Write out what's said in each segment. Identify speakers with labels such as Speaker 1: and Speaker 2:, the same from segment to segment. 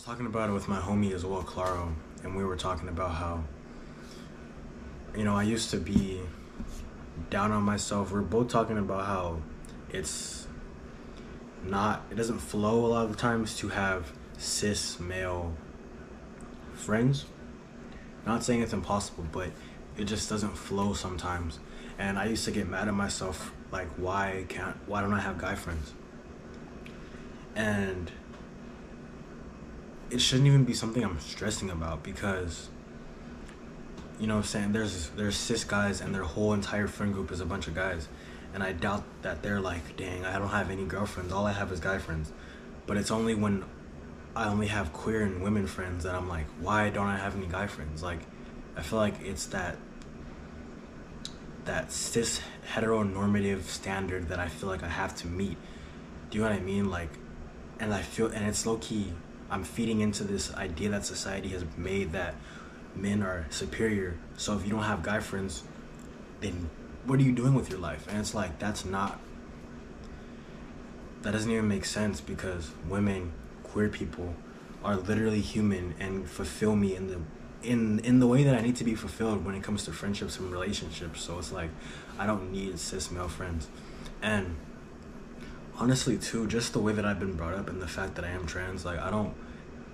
Speaker 1: was talking about it with my homie as well, Claro, and we were talking about how, you know, I used to be down on myself. We are both talking about how it's not, it doesn't flow a lot of times to have cis male friends. Not saying it's impossible, but it just doesn't flow sometimes. And I used to get mad at myself, like, why can't, why don't I have guy friends? And it shouldn't even be something I'm stressing about because you know what I'm saying? There's there's cis guys and their whole entire friend group is a bunch of guys. And I doubt that they're like dang I don't have any girlfriends. All I have is guy friends. But it's only when I only have queer and women friends that I'm like why don't I have any guy friends? Like I feel like it's that that cis heteronormative standard that I feel like I have to meet. Do you know what I mean? Like and I feel and it's low key I'm feeding into this idea that society has made that men are superior. So if you don't have guy friends, then what are you doing with your life? And it's like that's not that doesn't even make sense because women, queer people are literally human and fulfill me in the in in the way that I need to be fulfilled when it comes to friendships and relationships. So it's like I don't need cis male friends. And honestly too just the way that i've been brought up and the fact that i am trans like i don't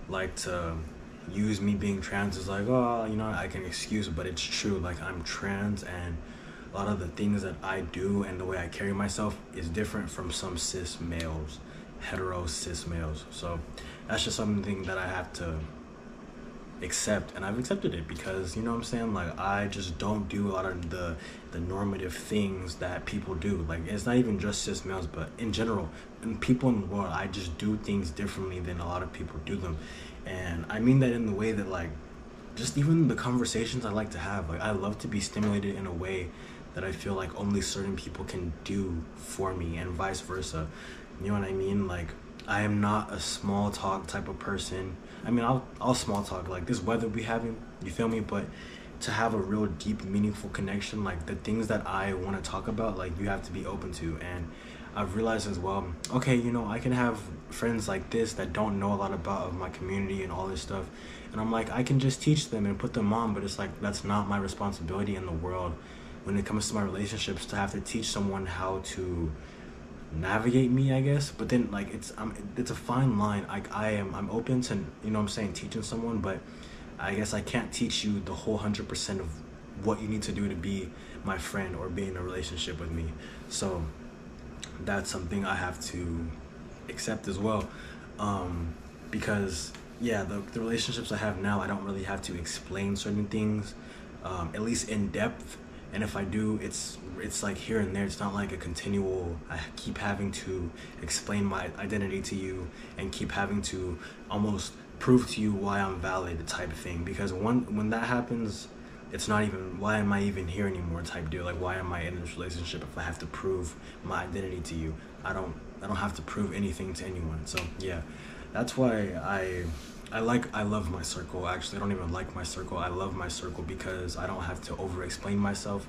Speaker 1: like to use me being trans as like oh you know i can excuse but it's true like i'm trans and a lot of the things that i do and the way i carry myself is different from some cis males hetero cis males. So that's just something that i have to accept and I've accepted it because you know what I'm saying? Like I just don't do a lot of the the normative things that people do. Like it's not even just cis males but in general and people in the world I just do things differently than a lot of people do them. And I mean that in the way that like just even the conversations I like to have like I love to be stimulated in a way that I feel like only certain people can do for me and vice versa. You know what I mean? Like I am not a small talk type of person. I mean, I'll I'll small talk like this weather we having. You feel me? But to have a real deep, meaningful connection, like the things that I want to talk about, like you have to be open to. And I've realized as well. Okay, you know, I can have friends like this that don't know a lot about my community and all this stuff, and I'm like, I can just teach them and put them on. But it's like that's not my responsibility in the world when it comes to my relationships to have to teach someone how to navigate me i guess but then like it's i'm it's a fine line. Like i am i'm open to you know i'm saying teaching someone but i guess i can't teach you the whole 100% of what you need to do to be my friend or be in a relationship with me. So that's something i have to accept as well. Um, because yeah the, the relationships i have now i don't really have to explain certain things um, at least in depth and if I do, it's it's like here and there. It's not like a continual. I keep having to explain my identity to you and keep having to almost prove to you why I'm valid type of thing. Because one when that happens, it's not even why am I even here anymore type deal. Like why am I in this relationship if I have to prove my identity to you? I don't I don't have to prove anything to anyone. So yeah, that's why I I like I love my circle. Actually, I don't even like my circle. I love my circle because I don't have to over explain myself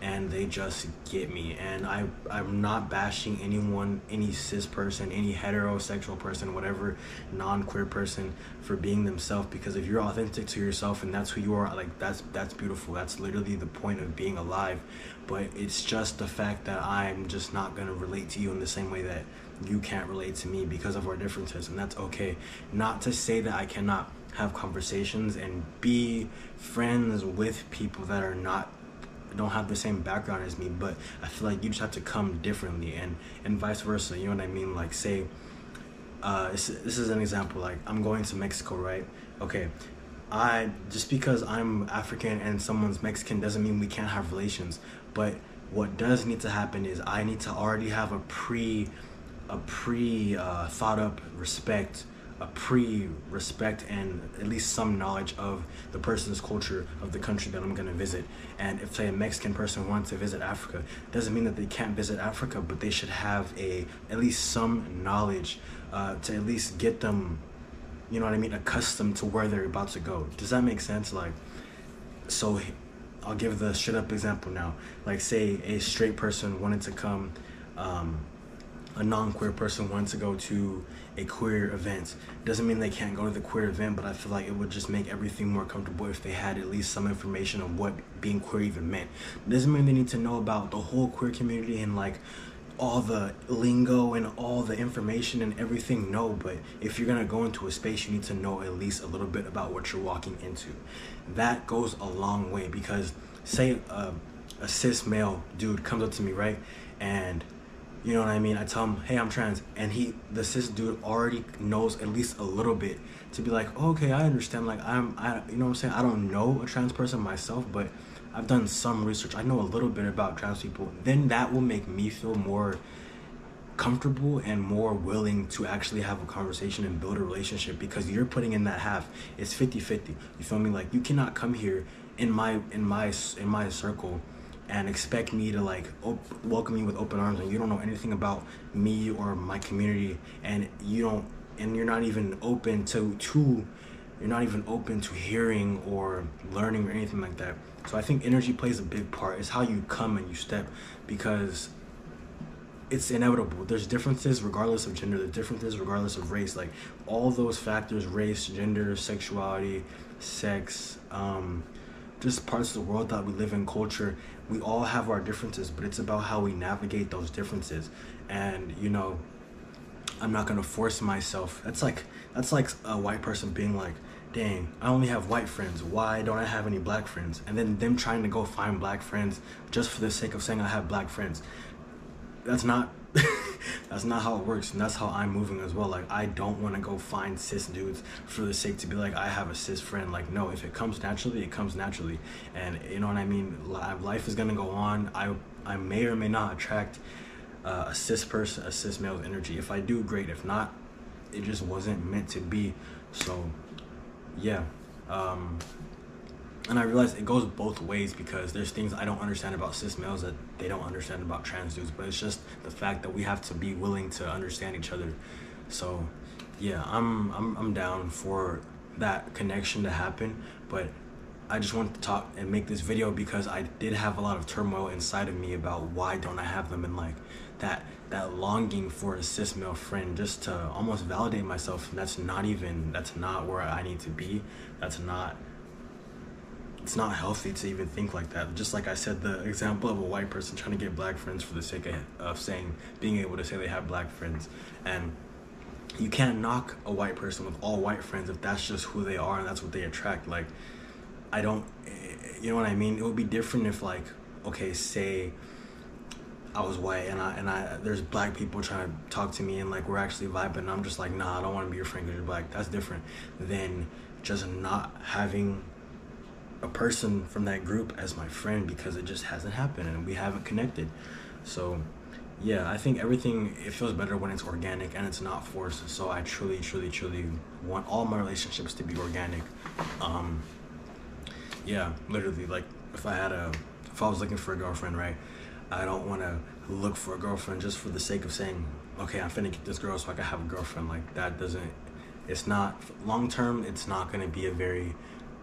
Speaker 1: and they just get me. And I I'm not bashing anyone, any cis person, any heterosexual person, whatever non-queer person for being themselves because if you're authentic to yourself and that's who you are, like that's that's beautiful. That's literally the point of being alive. But it's just the fact that I'm just not to relate to you in the same way that you can't relate to me because of our differences and that's okay not to say that i cannot have conversations and be friends with people that are not don't have the same background as me but i feel like you just have to come differently and and vice versa you know what i mean? Like say uh this, this is an example like i'm going to mexico right? Okay i just because i'm african and someone's mexican doesn't mean we can't have relations but what does need to happen is i need to already have a pre a pre uh, thought up respect, a pre respect, and at least some knowledge of the person's culture of the country that I'm gonna visit. And if say a Mexican person wants to visit Africa, doesn't mean that they can't visit Africa, but they should have a at least some knowledge uh, to at least get them, you know what I mean, accustomed to where they're about to go. Does that make sense? Like, so I'll give the straight up example now. Like, say a straight person wanted to come. Um, a non-queer person wants to go to a queer event. Doesn't mean they can't go to the queer event but i feel like it would just make everything more comfortable if they had at least some information of what being queer even meant. Doesn't mean they need to know about the whole queer community and like all the lingo and all the information and everything. No but if you're gonna go into a space you need to know at least a little bit about what you're walking into. That goes a long way because say uh, a cis male dude comes up to me right and you know what I mean? I tell him, hey, I'm trans, and he, the cis dude, already knows at least a little bit to be like, oh, okay, I understand. Like I'm, I, you know what I'm saying? I don't know a trans person myself, but I've done some research. I know a little bit about trans people. Then that will make me feel more comfortable and more willing to actually have a conversation and build a relationship because you're putting in that half it's 50-50 you feel me like you cannot come here in my in my in my circle and expect me to like op- welcome you with open arms and you don't know anything about me or my community and you don't and you're not even open to to you're not even open to hearing or learning or anything like that. So i think energy plays a big part. It's how you come and you step because it's inevitable. There's differences regardless of gender. There's differences regardless of race. Like all those factors race gender sexuality sex um, just parts of the world that we live in culture we all have our differences but it's about how we navigate those differences. And you know i'm not to force myself. That's like that's like a white person being like dang i only have white friends. Why don't i have any black friends? And then them trying to go find black friends just for the sake of saying i have black friends. That's not that's not how it works and that's how i'm moving as well. Like i don't want to go find cis dudes for the sake to be like i have a cis friend. Like no if it comes naturally it comes naturally. And you know what i mean? Life is gonna go on. I i may or may not attract uh, a cis person a cis male's energy. If i do great. If not it just wasn't meant to be. So yeah um and I realize it goes both ways because there's things I don't understand about cis males that they don't understand about trans dudes, but it's just the fact that we have to be willing to understand each other. So, yeah, I'm I'm I'm down for that connection to happen, but I just wanted to talk and make this video because I did have a lot of turmoil inside of me about why don't I have them and like that that longing for a cis male friend just to almost validate myself. That's not even that's not where I need to be. That's not it's not healthy to even think like that. Just like I said, the example of a white person trying to get black friends for the sake of, of saying, being able to say they have black friends. And you can't knock a white person with all white friends if that's just who they are and that's what they attract. Like, I don't, you know what I mean? It would be different if, like, okay, say I was white and I and I there's black people trying to talk to me and like we're actually vibing. And I'm just like, nah, I don't want to be your friend because you're black. That's different than just not having a person from that group as my friend because it just hasn't happened and we haven't connected. So, yeah, I think everything it feels better when it's organic and it's not forced. So I truly, truly, truly want all my relationships to be organic. Um, yeah, literally, like if I had a, if I was looking for a girlfriend, right? I don't want to look for a girlfriend just for the sake of saying, okay, I'm finna get this girl so I can have a girlfriend. Like that doesn't. It's not long term. It's not gonna be a very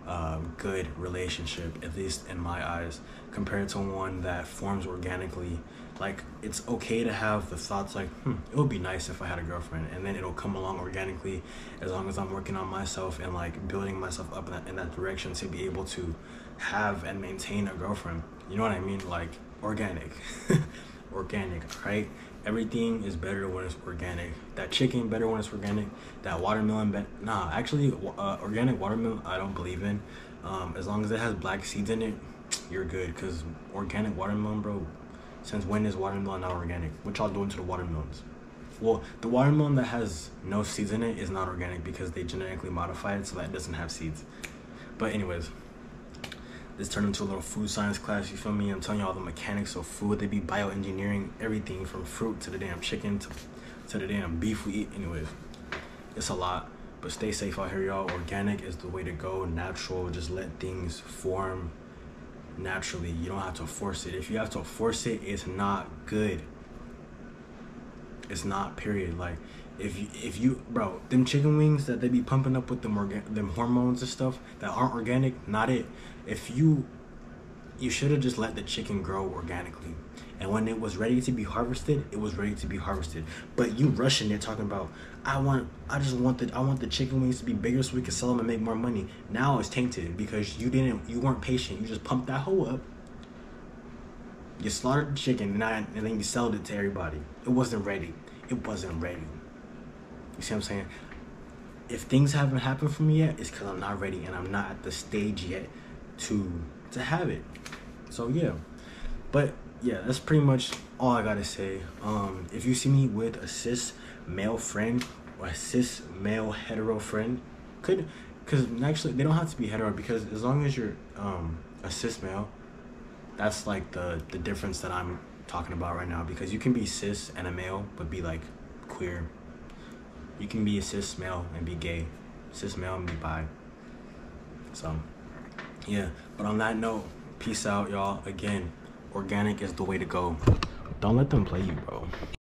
Speaker 1: um, good relationship, at least in my eyes, compared to one that forms organically. Like, it's okay to have the thoughts like, hmm, it would be nice if I had a girlfriend, and then it'll come along organically as long as I'm working on myself and like building myself up in that, in that direction to be able to have and maintain a girlfriend. You know what I mean? Like, organic. organic, right? everything is better when it's organic. That chicken better when it's organic. That watermelon, be- nah, actually, uh, organic watermelon I don't believe in. Um, as long as it has black seeds in it, you're good. Cause organic watermelon, bro. Since when is watermelon not organic? What y'all doing to the watermelons? Well, the watermelon that has no seeds in it is not organic because they genetically modified it so that it doesn't have seeds. But anyways, this turned into a little food science class. You feel me? I'm telling you all the mechanics of food. They be bioengineering everything from fruit to the damn chicken to, to the damn beef we eat. Anyways, it's a lot. But stay safe out here, y'all. Organic is the way to go. Natural. Just let things form naturally. You don't have to force it. If you have to force it, it's not good. It's not. Period. Like if you, if you bro them chicken wings that they be pumping up with them them hormones and stuff that aren't organic not it if you you should have just let the chicken grow organically And when it was ready to be harvested, it was ready to be harvested. But you rushing it talking about I want I just want the I want the chicken wings to be bigger so we can sell them and make more money. Now it's tainted because you didn't you weren't patient. You just pumped that hoe up. You slaughtered the chicken and, I, and then you sold it to everybody. It wasn't ready. It wasn't ready. You see what I'm saying? If things haven't happened for me yet, it's because I'm not ready and I'm not at the stage yet to to have it. So yeah. But yeah, that's pretty much all I gotta say. Um, if you see me with a cis male friend or a cis male hetero friend, could because actually they don't have to be hetero because as long as you're um, a cis male, that's like the the difference that I'm talking about right now. Because you can be cis and a male but be like queer. You can be a cis male and be gay, cis male and be bi. So, yeah. But on that note, peace out, y'all. Again organic is the way to go. Don't let them play you, bro.